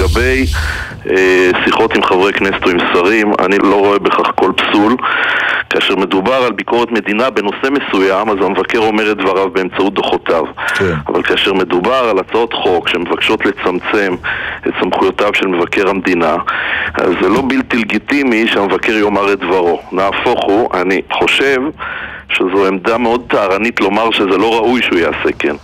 לגבי אה, שיחות עם חברי כנסת או עם שרים, אני לא רואה בכך כל פסול. כאשר מדובר על ביקורת מדינה בנושא מסוים, אז המבקר אומר את דבריו באמצעות דוחותיו. כן. אבל כאשר מדובר על הצעות חוק שמבקשות לצמצם את סמכויותיו של מבקר המדינה, אז זה לא בלתי לגיטימי שהמבקר יאמר את דברו. נהפוך הוא, אני חושב שזו עמדה מאוד טהרנית לומר שזה לא ראוי שהוא יעשה כן.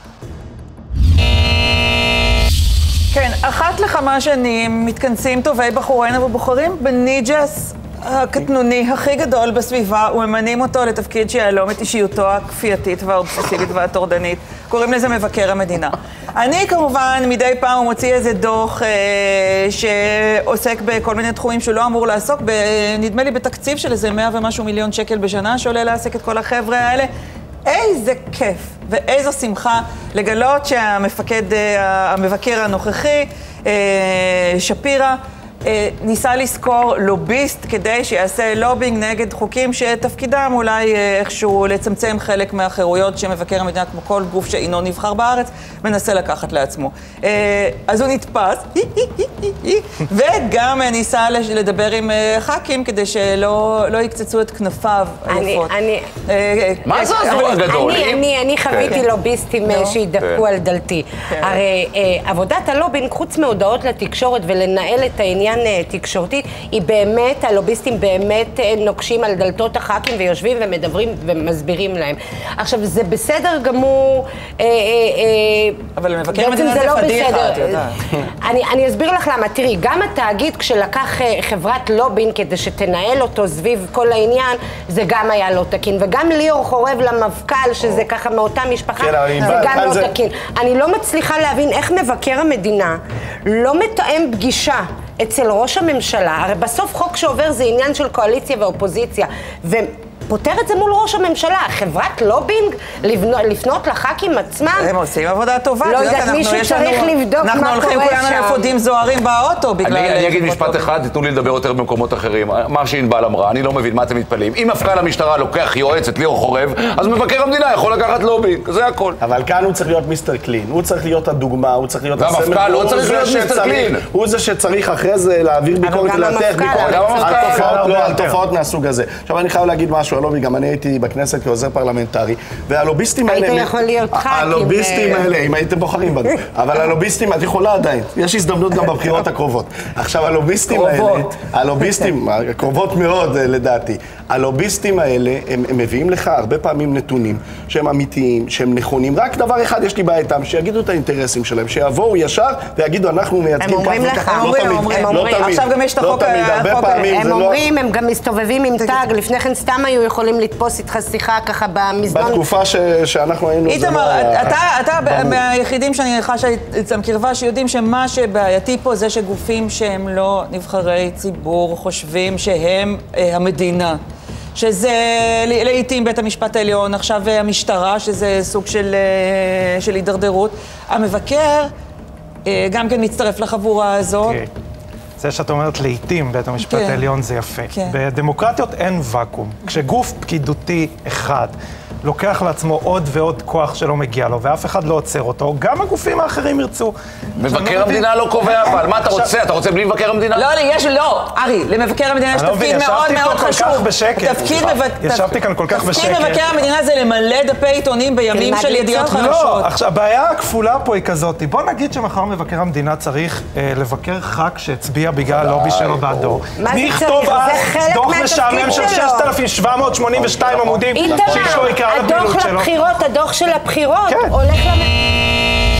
אחת לכמה שנים מתכנסים טובי בחורינו ובוחרים בניג'ס הקטנוני הכי גדול בסביבה וממנים אותו לתפקיד שיהלום את אישיותו הכפייתית והאובססיבית והטורדנית. קוראים לזה מבקר המדינה. אני כמובן מדי פעם מוציא איזה דוח אה, שעוסק בכל מיני תחומים שהוא לא אמור לעסוק, ב, נדמה לי בתקציב של איזה מאה ומשהו מיליון שקל בשנה שעולה להעסיק את כל החבר'ה האלה. איזה כיף ואיזו שמחה לגלות שהמפקד, אה, המבקר הנוכחי, אה, שפירא, אה, ניסה לשכור לוביסט כדי שיעשה לובינג נגד חוקים שתפקידם אולי אה, איכשהו לצמצם חלק מהחירויות שמבקר המדינה, כמו כל גוף שאינו נבחר בארץ, מנסה לקחת לעצמו. אה, אז הוא נתפס, וגם ניסה לדבר עם ח"כים כדי שלא לא יקצצו את כנפיו היפות. אני... מה זה הזוי הגדול? אני חוויתי כן. לוביסטים שהתדפקו כן. על דלתי. כן. הרי עבודת הלובינג, חוץ מהודעות לתקשורת ולנהל את העניין עניין uh, תקשורתי, היא באמת, הלוביסטים באמת uh, נוקשים על דלתות הח"כים ויושבים ומדברים ומסבירים להם. עכשיו, זה בסדר גמור... Uh, אבל מבקר המדינה זה לא פדיחה, את יודעת. אני, אני אסביר לך למה. תראי, גם התאגיד, כשלקח חברת לובין כדי שתנהל אותו סביב כל העניין, זה גם היה לא תקין. וגם ליאור חורב למפכ"ל, שזה ככה מאותה משפחה, כן, זה גם לא. תקין. אני לא מצליחה להבין איך מבקר המדינה לא מתאם פגישה אצל ראש הממשלה, הרי בסוף חוק שעובר זה עניין של קואליציה ואופוזיציה, ו... פותר את זה מול ראש הממשלה. חברת לובינג, לפנות לח"כים עצמם. הם עושים עבודה טובה. לא יודעת, מישהו צריך לבדוק מה קורה שם. אנחנו הולכים כולנו לאפודים זוהרים באוטו בגלל... אני אגיד משפט אחד, תיתנו לי לדבר יותר במקומות אחרים. מה שענבל אמרה, אני לא מבין מה אתם מתפלאים. אם מפכ"ל המשטרה לוקח יועץ את ליאור חורב, אז מבקר המדינה יכול לקחת לובינג, זה הכל. אבל כאן הוא צריך להיות Mister Clean. הוא צריך להיות הדוגמה, הוא צריך להיות הסמל. והמפכ"ל לא צריך להיות Mister Clean. הוא זה שצריך אחרי זה להעביר ביקורת, ולמתוח ביקורת על תופעות מהסוג הזה. עכשיו אני חייב להגיד משהו, גם אני הייתי בכנסת כעוזר פרלמנטרי, והלוביסטים האלה... היית יכול להיות ח"כ הלוביסטים האלה, אם הייתם בוחרים בנו. אבל הלוביסטים, את יכולה עדיין, יש הזדמנות גם בבחירות הקרובות. עכשיו, הלוביסטים האלה... הלוביסטים, קרובות מאוד לדעתי. הלוביסטים האלה, הם, הם מביאים לך הרבה פעמים נתונים שהם אמיתיים, שהם נכונים. רק דבר אחד יש לי בעיה איתם, שיגידו את האינטרסים שלהם, שיבואו ישר ויגידו, אנחנו מייצגים ככה. הם אומרים לך, לא אומרים, אומרים, לא. עכשיו גם יש את החוק... לא תמיד, הרבה פעמים הם לא- אומרים, הם גם מסתובבים עם טאג, לפני כן סתם היו יכולים לתפוס איתך שיחה ככה במזנון. בתקופה שאנחנו היינו... איתמר, אתה מהיחידים שאני חשה אצלם קרבה, שיודעים שמה שבעייתי פה זה שגופים שהם לא נבחרי ציבור חושבים שהם אה, המדינה. שזה לעיתים בית המשפט העליון, עכשיו המשטרה, שזה סוג של, אה, של הידרדרות. המבקר אה, גם כן מצטרף לחבורה הזאת. Okay. זה שאת אומרת לעיתים בית המשפט כן. העליון זה יפה. כן. בדמוקרטיות אין ואקום. כשגוף פקידותי אחד לוקח לעצמו עוד ועוד כוח שלא מגיע לו, ואף אחד לא עוצר אותו, גם הגופים האחרים ירצו. מבקר המדינה לא קובע אבל, מה אתה רוצה? אתה רוצה בלי מבקר המדינה? לא, יש, לא, ארי, למבקר המדינה יש תפקיד מאוד מאוד חשוב. תפקיד ישבתי כאן כל כך בשקט. תפקיד מבקר המדינה זה למלא דפי עיתונים בימים של ידיעות חדשות. לא, עכשיו, הבעיה הכפולה פה היא כזאת, בוא נגיד שמחר מבקר המדינה צריך אה, לבקר ח"כ שהצביע בגלל הלובי שלו בעדו. מי יכתוב אז דוח משעמם של 6,782 עמודים, שיש לו עיקר הדוח לבחירות, הדוח של הבחירות, כן. הולך למ...